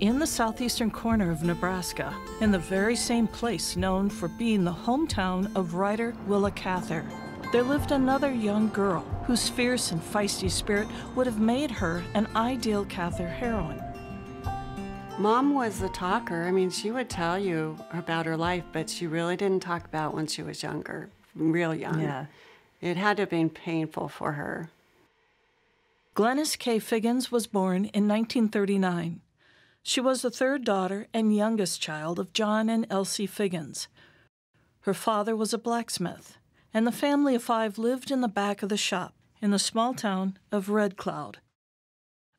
in the southeastern corner of Nebraska, in the very same place known for being the hometown of writer Willa Cather, there lived another young girl whose fierce and feisty spirit would have made her an ideal Cather heroine. Mom was a talker. I mean, she would tell you about her life, but she really didn't talk about when she was younger, real young. Yeah. It had to have been painful for her. Glennis K. Figgins was born in 1939. She was the third daughter and youngest child of John and Elsie Figgins. Her father was a blacksmith, and the family of five lived in the back of the shop in the small town of Red Cloud.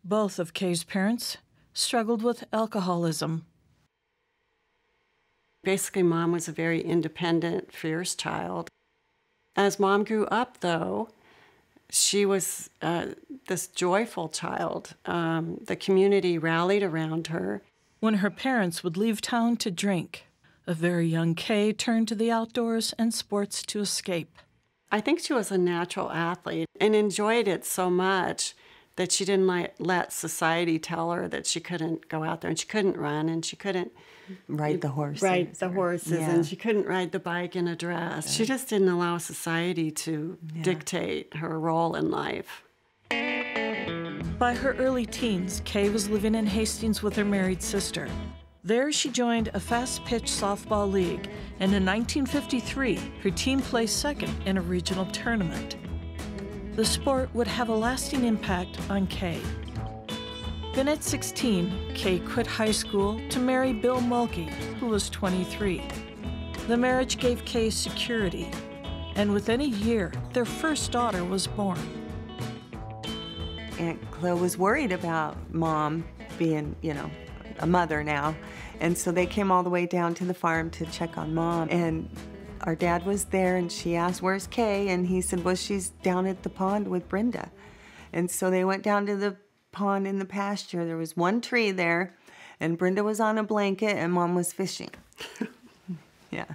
Both of Kay's parents struggled with alcoholism. Basically, mom was a very independent, fierce child. As mom grew up, though, she was uh, this joyful child. Um, the community rallied around her. When her parents would leave town to drink, a very young Kay turned to the outdoors and sports to escape. I think she was a natural athlete and enjoyed it so much that she didn't let, let society tell her that she couldn't go out there and she couldn't run and she couldn't Ride the horses. ride the horses Yeah. and she couldn't ride the bike in a dress. She just didn't allow society to dictate her role in life. By her early teens, Kay was living in Hastings with her married sister. There, she joined a fast pitch softball league, and in 1953, her team placed second in a regional tournament. The sport would have a lasting impact on Kay. Then at 16, Kay quit high school to marry Bill Mulkey, who was 23. The marriage gave Kay security, and within a year, their first daughter was born. Aunt Chloe was worried about mom being, you know, a mother now. And so they came all the way down to the farm to check on mom. And our dad was there and she asked, Where's Kay? And he said, Well, she's down at the pond with Brenda. And so they went down to the pond in the pasture. There was one tree there, and Brenda was on a blanket and mom was fishing. yeah.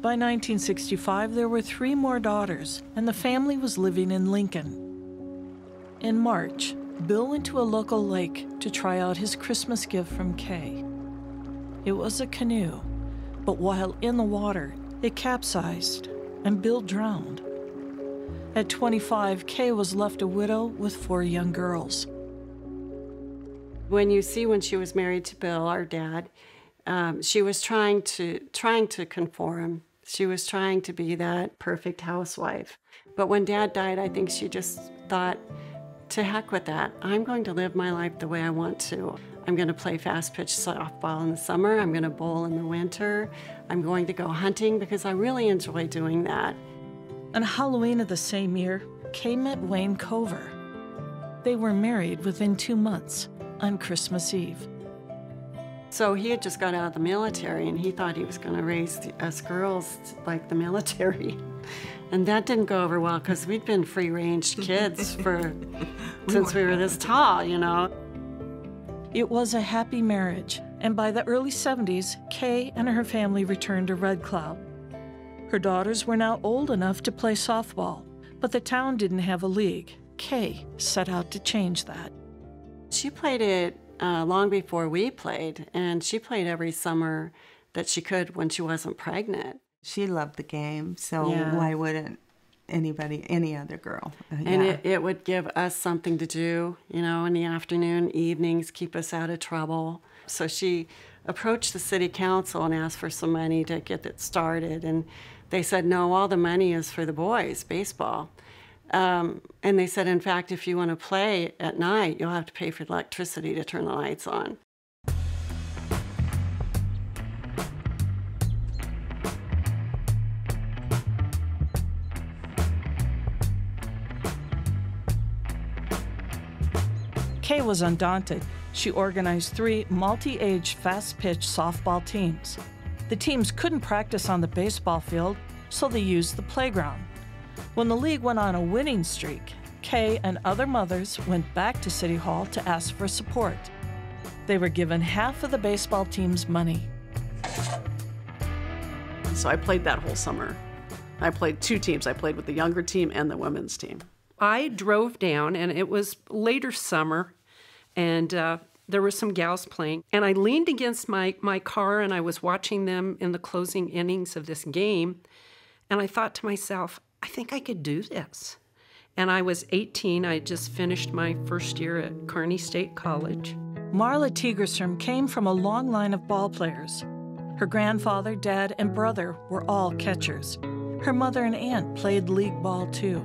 By 1965, there were three more daughters, and the family was living in Lincoln. In March, Bill went to a local lake to try out his Christmas gift from Kay. It was a canoe, but while in the water, it capsized and Bill drowned. At 25, Kay was left a widow with four young girls. When you see when she was married to Bill, our dad, um, she was trying to trying to conform. She was trying to be that perfect housewife. But when dad died, I think she just thought, to heck with that. I'm going to live my life the way I want to. I'm going to play fast pitch softball in the summer. I'm going to bowl in the winter. I'm going to go hunting because I really enjoy doing that. On Halloween of the same year, Kay met Wayne Cover. They were married within two months on Christmas Eve. So he had just got out of the military and he thought he was going to raise us girls like the military. And that didn't go over well because we'd been free range kids for since we were this tall, you know. It was a happy marriage, and by the early 70s, Kay and her family returned to Red Cloud. Her daughters were now old enough to play softball, but the town didn't have a league. Kay set out to change that. She played it uh, long before we played, and she played every summer that she could when she wasn't pregnant. She loved the game, so Yeah. why wouldn't anybody, any other girl? Uh, And yeah. it, it would give us something to do, you know, in the afternoon, evenings, keep us out of trouble. So she approached the city council and asked for some money to get it started. And they said, no, all the money is for the boys, baseball. Um, and they said, in fact, if you want to play at night, you'll have to pay for electricity to turn the lights on. Kay was undaunted. She organized three multi age fast pitch softball teams. The teams couldn't practice on the baseball field, so they used the playground. When the league went on a winning streak, Kay and other mothers went back to City Hall to ask for support. They were given half of the baseball team's money. So I played that whole summer. I played two teams. I played with the younger team and the women's team. I drove down, and it was later summer, and uh, there were some gals playing, and I leaned against my, my car and I was watching them in the closing innings of this game. And I thought to myself, I think I could do this. And I was 18. I just finished my first year at Kearney State College. Marla Tigerstrom came from a long line of ball players. Her grandfather, dad, and brother were all catchers. Her mother and aunt played league ball too.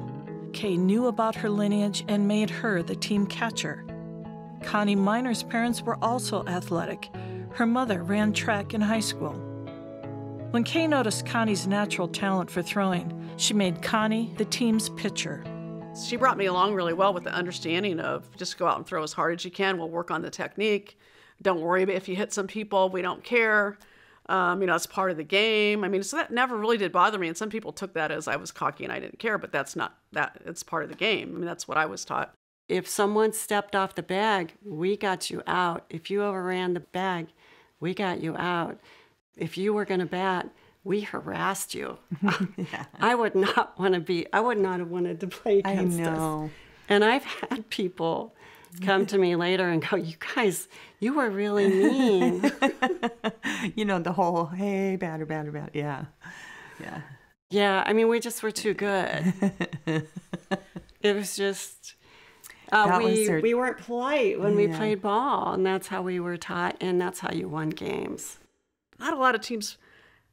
Kay knew about her lineage and made her the team catcher. Connie Miner's parents were also athletic. Her mother ran track in high school. When Kay noticed Connie's natural talent for throwing, she made Connie the team's pitcher. She brought me along really well with the understanding of just go out and throw as hard as you can. We'll work on the technique. Don't worry if you hit some people. We don't care. Um, you know, it's part of the game. I mean, so that never really did bother me. And some people took that as I was cocky and I didn't care, but that's not that. It's part of the game. I mean, that's what I was taught. If someone stepped off the bag, we got you out. If you overran the bag, we got you out. If you were going to bat, we harassed you. yeah. I would not want to be, I would not have wanted to play against I know. us. And I've had people come to me later and go, You guys, you were really mean. you know, the whole, hey, batter, batter, batter. Yeah. Yeah. Yeah. I mean, we just were too good. it was just, uh, we, their... we weren't polite when yeah. we played ball, and that's how we were taught, and that's how you won games. Not a lot of teams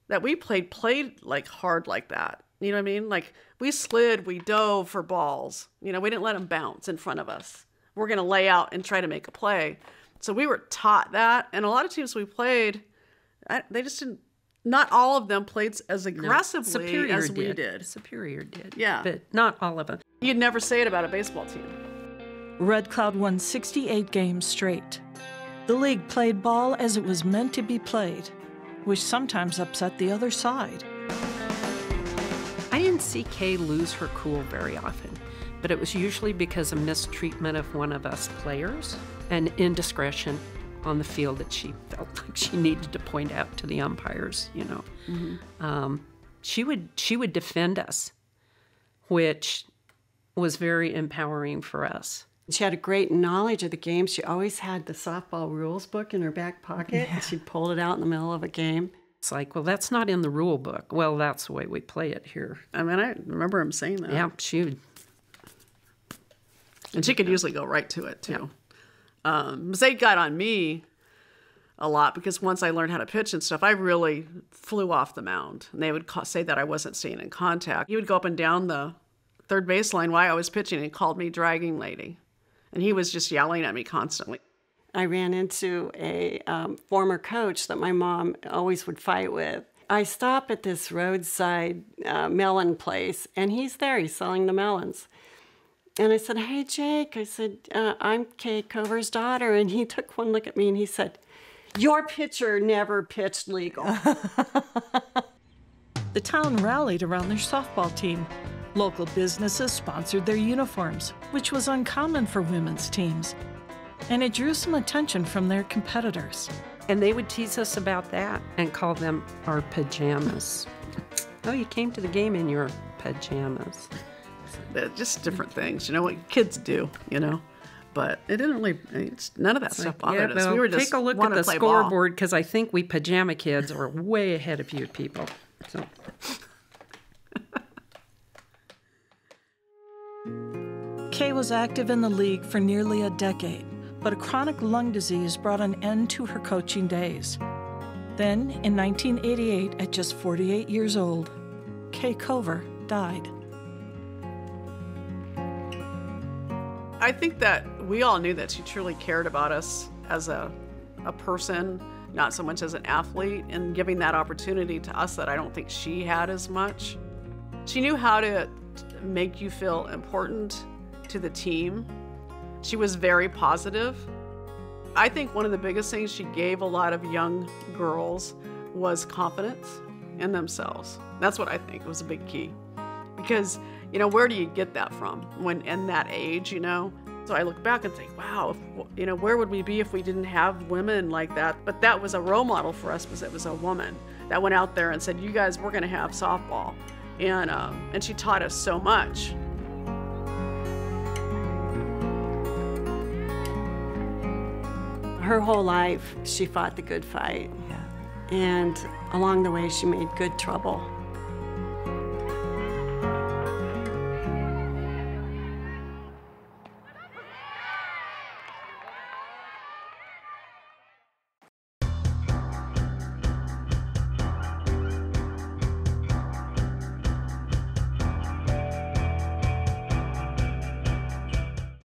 that we played played like hard like that. You know what I mean? Like we slid, we dove for balls. You know, we didn't let them bounce in front of us. We're going to lay out and try to make a play. So we were taught that, and a lot of teams we played, I, they just didn't. Not all of them played as aggressively no, as did. we did. Superior did. Yeah, but not all of them. You'd never say it about a baseball team. Red Cloud won 68 games straight. The league played ball as it was meant to be played, which sometimes upset the other side. I didn't see Kay lose her cool very often, but it was usually because of mistreatment of one of us players and indiscretion on the field that she felt like she needed to point out to the umpires. You know, mm-hmm. um, she would she would defend us, which was very empowering for us. She had a great knowledge of the game. She always had the softball rules book in her back pocket. Yeah. She'd pull it out in the middle of a game. It's like, well, that's not in the rule book. Well, that's the way we play it here. I mean, I remember him saying that. Yeah, she would. And she could usually go right to it, too. Yeah. Um, they got on me a lot because once I learned how to pitch and stuff, I really flew off the mound. And they would ca- say that I wasn't staying in contact. He would go up and down the third baseline while I was pitching and called me dragging lady. And he was just yelling at me constantly. I ran into a um, former coach that my mom always would fight with. I stop at this roadside uh, melon place, and he's there. He's selling the melons. And I said, Hey, Jake, I said, uh, I'm Kay Cover's daughter. And he took one look at me and he said, Your pitcher never pitched legal. the town rallied around their softball team. Local businesses sponsored their uniforms, which was uncommon for women's teams, and it drew some attention from their competitors. And they would tease us about that and call them our pajamas. oh, you came to the game in your pajamas. Just different things, you know what kids do, you know. But it didn't really. none of that stuff bothered yeah, us. We were just take a look at the scoreboard because I think we pajama kids are way ahead of you people. So. Kay was active in the league for nearly a decade, but a chronic lung disease brought an end to her coaching days. Then, in 1988, at just 48 years old, Kay Cover died. I think that we all knew that she truly cared about us as a, a person, not so much as an athlete, and giving that opportunity to us that I don't think she had as much. She knew how to make you feel important to the team. She was very positive. I think one of the biggest things she gave a lot of young girls was confidence in themselves. That's what I think was a big key. Because, you know, where do you get that from when in that age, you know? So I look back and think, wow, if, you know, where would we be if we didn't have women like that? But that was a role model for us because it was a woman that went out there and said, you guys, we're going to have softball. And, um, and she taught us so much. Her whole life, she fought the good fight. Yeah. And along the way, she made good trouble.